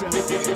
Listen.